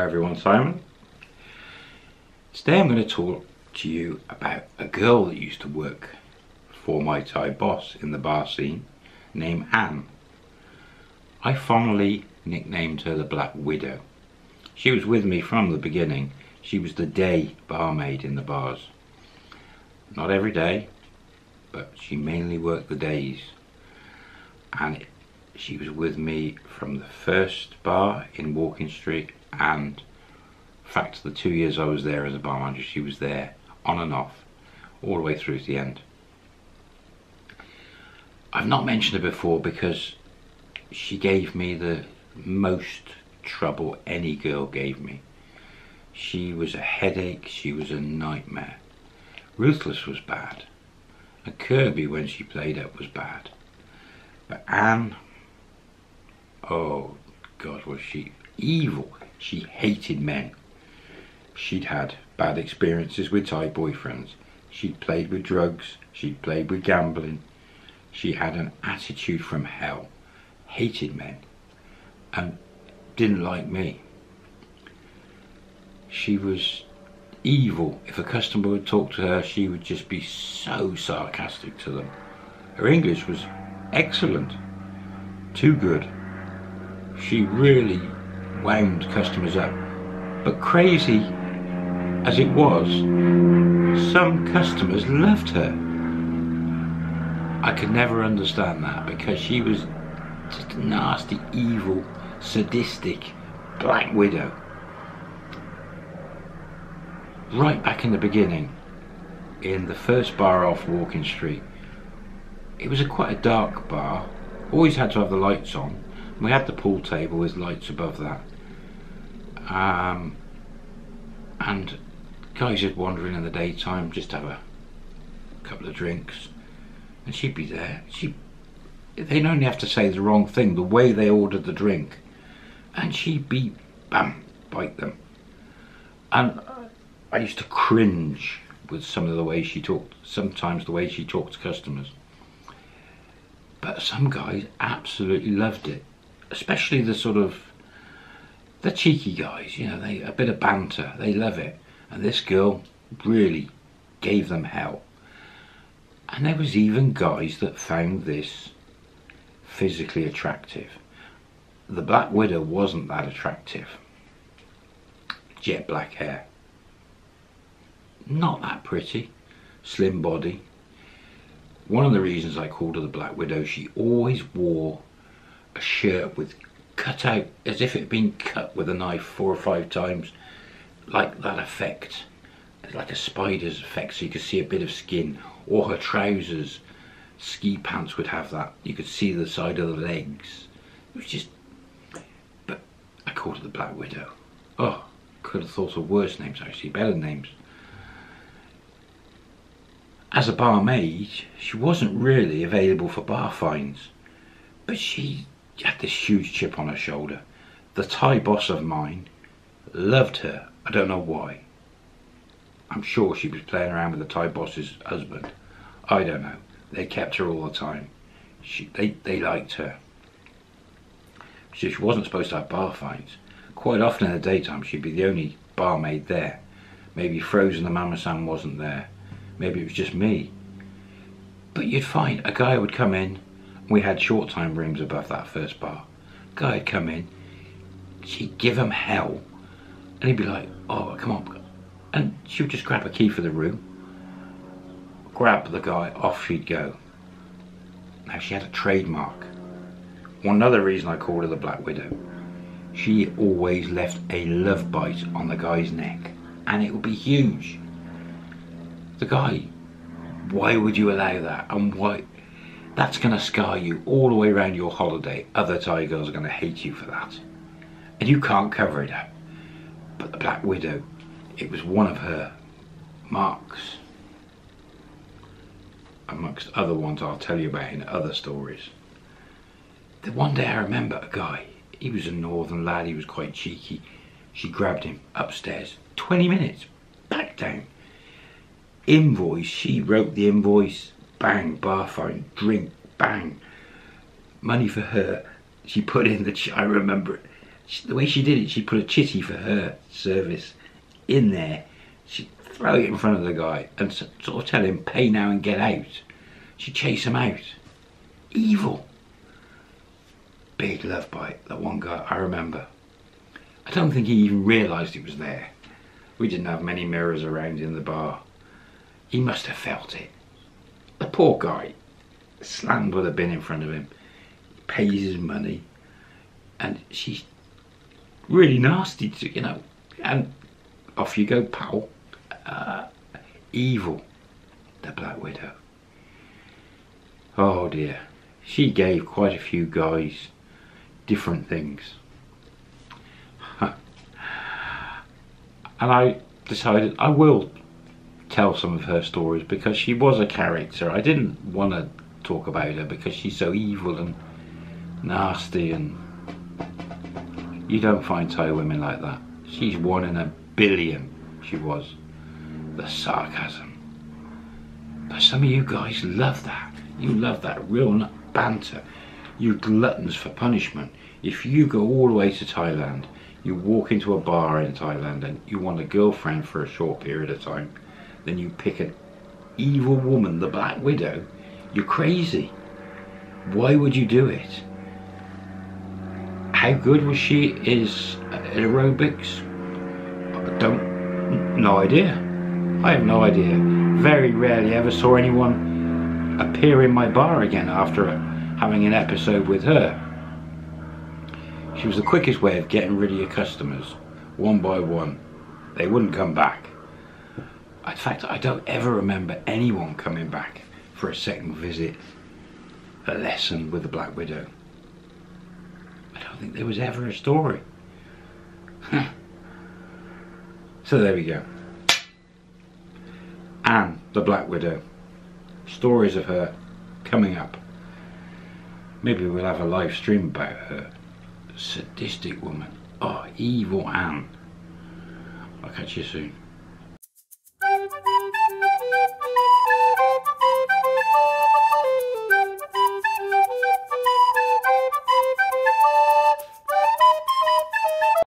Hi everyone, Simon. Today I'm going to talk to you about a girl that used to work for my Thai boss in the bar scene named Ann. I fondly nicknamed her the Black Widow. She was with me from the beginning. She was the day barmaid in the bars. Not every day, but she mainly worked the days. And she was with me from the first bar in Walking Street and in fact the two years I was there as a bar manager she was there on and off all the way through to the end. I've not mentioned her before because she gave me the most trouble any girl gave me. She was a headache, she was a nightmare. Ruthless was bad. And Kirby, when she played up, was bad. But Ann, oh God, was she evil. She hated men. She'd had bad experiences with Thai boyfriends. She'd played with drugs. She'd played with gambling. She had an attitude from hell. Hated men. And didn't like me. She was evil. If a customer would talk to her, she would just be so sarcastic to them. Her English was excellent. Too good. She really wound customers up. But crazy as it was, some customers loved her. I could never understand that because she was just a nasty, evil, sadistic black widow. Right back in the beginning, in the first bar off Walking Street, it was a quite a dark bar. Always had to have the lights on. We had the pool table with lights above that. Um, and guys would wander in in the daytime, just have a couple of drinks, and she'd be there. She, they'd only have to say the wrong thing, the way they ordered the drink, and she'd be, bam, bite them. And I used to cringe with some of the way she talked, sometimes the way she talked to customers. But some guys absolutely loved it, especially the sort of the cheeky guys, you know, they a bit of banter, they love it. And this girl really gave them hell. And there was even guys that found this physically attractive. The Black Widow wasn't that attractive. Jet black hair. Not that pretty. Slim body. One of the reasons I called her the Black Widow, she always wore a shirt with cut out as if it had been cut with a knife four or five times like that effect like a spider's effect. So you could see a bit of skin or her trousers. Ski pants would have that. You could see the side of the legs it was just but I called her the Black Widow. Oh could have thought of worse names actually better names. As a barmaid she wasn't really available for bar fines but she had this huge chip on her shoulder. The Thai boss of mine loved her. I don't know why. I'm sure she was playing around with the Thai boss's husband. I don't know. They kept her all the time. She, they, they liked her. She, she wasn't supposed to have bar fines. Quite often in the daytime she'd be the only barmaid there. Maybe Frozen the Mama wasn't there. Maybe it was just me. But you'd find a guy would come in we had short time rooms above that first bar. Guy'd come in, she'd give him hell, and he'd be like, oh, come on. And she would just grab a key for the room, grab the guy, off she'd go. Now she had a trademark. One other reason I called her the Black Widow, she always left a love bite on the guy's neck, and it would be huge. The guy, why would you allow that? And why? That's going to scar you all the way around your holiday. Other Thai girls are going to hate you for that. And you can't cover it up. But the Black Widow, it was one of her marks. Amongst other ones I'll tell you about in other stories. The one day I remember a guy, he was a northern lad, he was quite cheeky. She grabbed him upstairs, 20 minutes, back down. Invoice, she wrote the invoice, bang, bar fine, drink, bang. Money for her. She put in the, I remember it. she, the way she did it, she put a chitty for her service in there. She'd throw it in front of the guy and sort of tell him, pay now and get out. She'd chase him out. Evil. Big love bite, that one guy, I remember. I don't think he even realised it was there. We didn't have many mirrors around in the bar. He must have felt it. Poor guy, slammed with a bin in front of him, pays his money, and she's really nasty to, you know, and off you go, pal. Uh, evil, the Black Widow. Oh dear. She gave quite a few guys different things. and I decided I will tell some of her stories because she was a character. I didn't want to talk about her because she's so evil and nasty and you don't find Thai women like that. She's one in a billion, she was. The sarcasm. But some of you guys love that. You love that real banter. You gluttons for punishment. If you go all the way to Thailand, you walk into a bar in Thailand and you want a girlfriend for a short period of time, then you pick an evil woman, the Black Widow, you're crazy. Why would you do it? How good was she is uh, aerobics? I don't, no idea. I have no idea. Very rarely ever saw anyone appear in my bar again after uh, having an episode with her. She was the quickest way of getting rid of your customers, one by one. They wouldn't come back. In fact, I don't ever remember anyone coming back for a second visit, a lesson with the Black Widow. I don't think there was ever a story. so there we go. Ann, the Black Widow. Stories of her coming up. Maybe we'll have a live stream about her. Sadistic woman. Oh, evil Ann. I'll catch you soon.